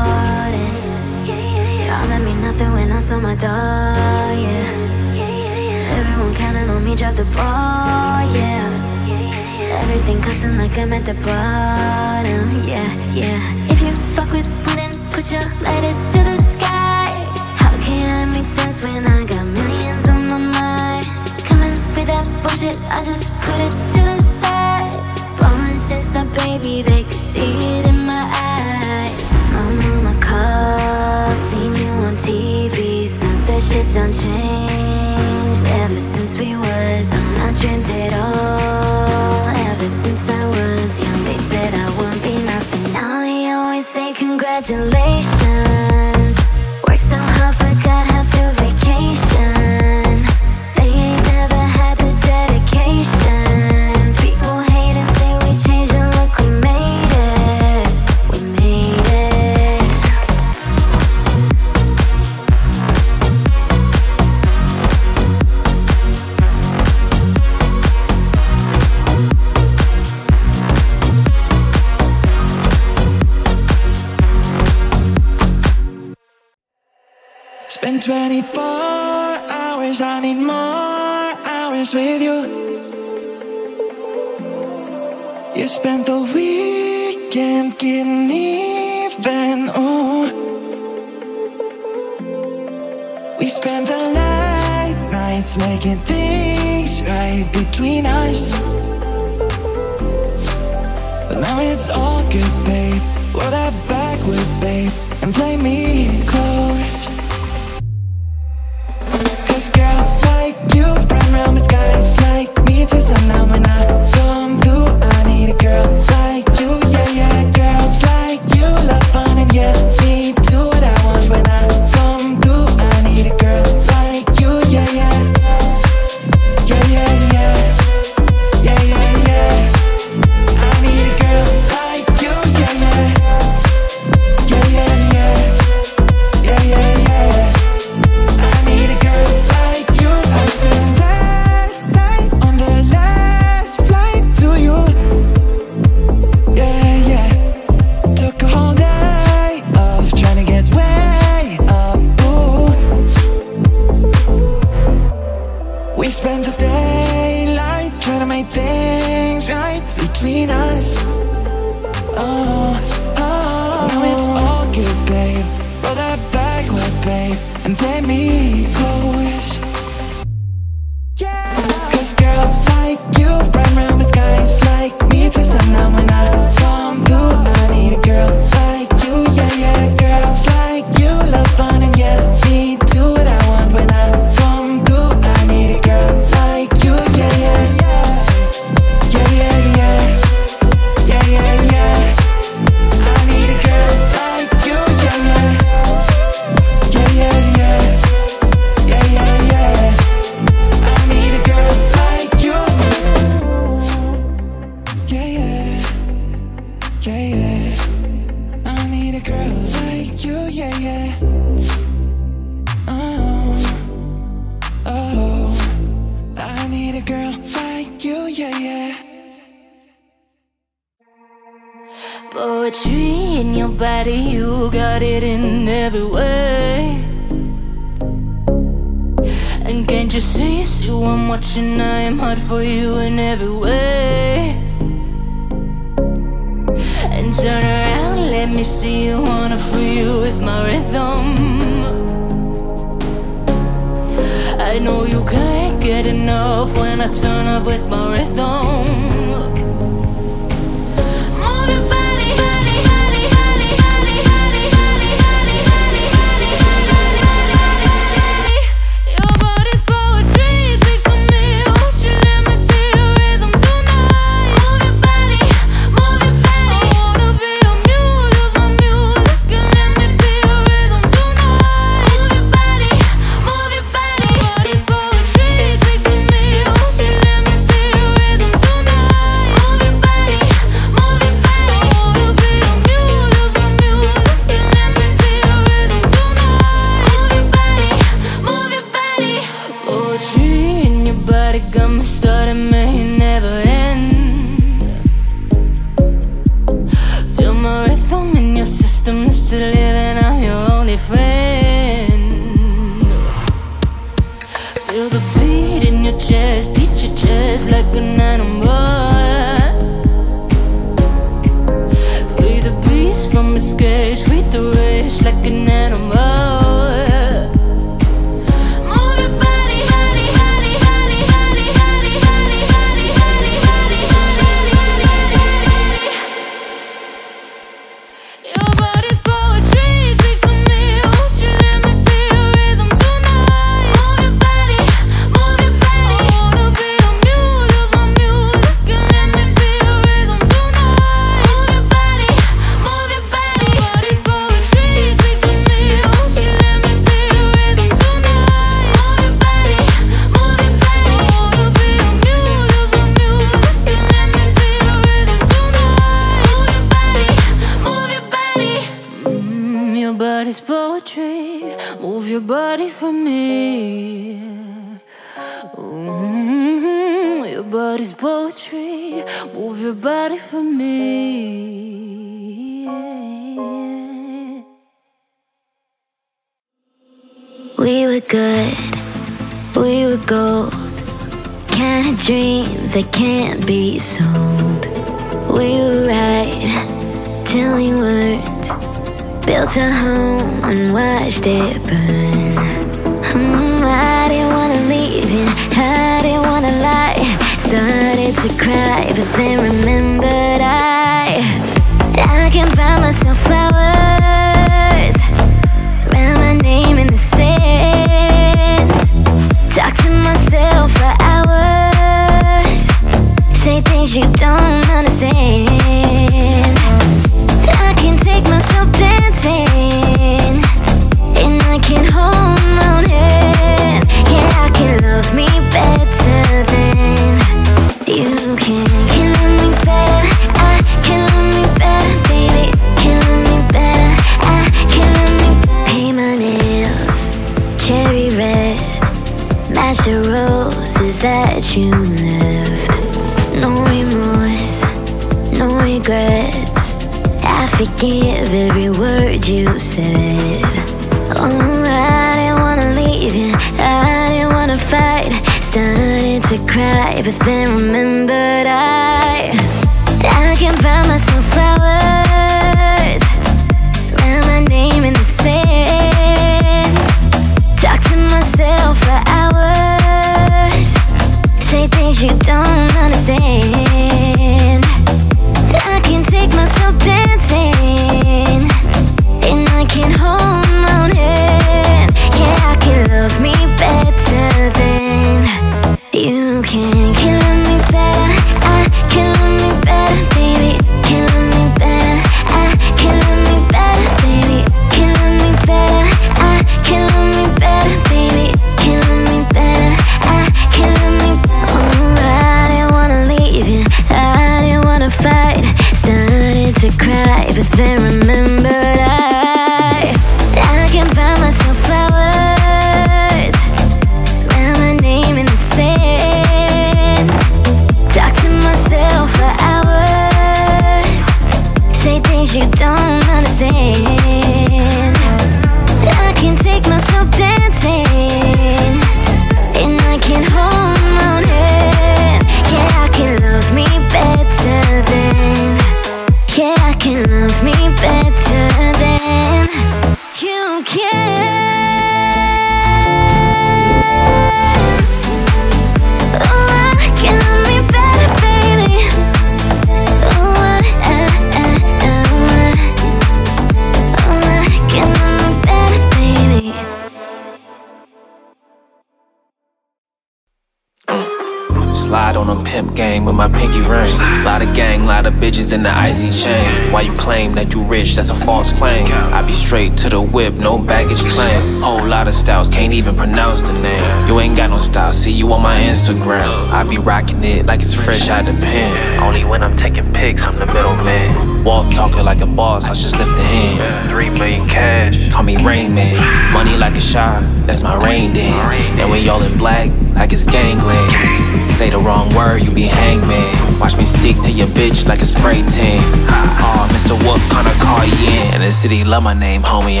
fresh out the pen. Only when I'm taking pics, I'm the middleman. Walk talking like a boss, I just lift a hand. Three million cash. Call me Rain Man. Money like a shot, that's my rain dance. And y'all in black, like it's gangland. Say the wrong word, you be hangman. Watch me stick to your bitch like a spray tan. Ah, Aw, Mr. What kind of car you in? And the city love my name, homie.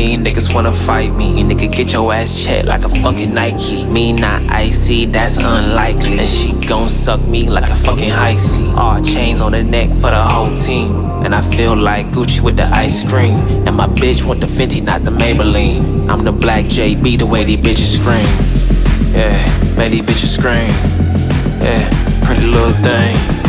Me, niggas wanna fight me. Nigga, get your ass checked like a fucking Nike. Me not icy, that's unlikely. And she gon' suck me like a fucking icy. All chains on the neck for the whole team. And I feel like Gucci with the ice cream. And my bitch want the Fenty, not the Maybelline. I'm the black JB, the way these bitches scream. Yeah, make these bitches scream. Yeah, pretty little thing.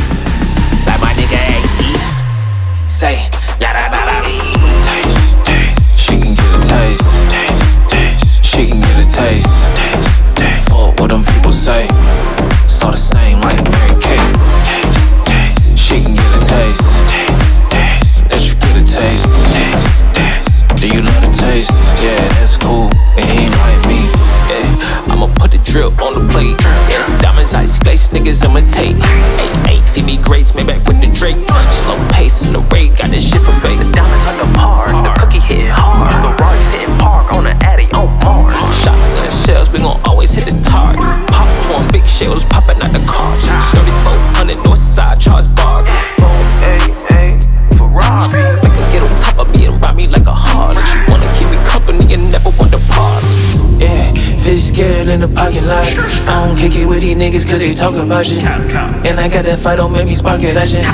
With these niggas cause they talk about shit. And I got that fight, don't make me spark it, that shit.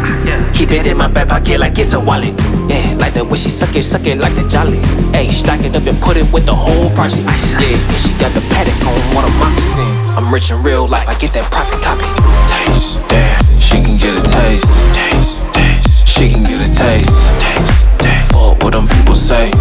Keep it in my back pocket like it's a wallet. Yeah, like the way she suck it, suck it like a jolly. Hey, stack it up and put it with the whole project. Yeah, and she got the paddock on what a moccasin. I'm rich in real life, I get that profit copy. Taste, damn, she can get a taste. Taste, taste, she can get a taste. Taste, taste, fuck what them people say.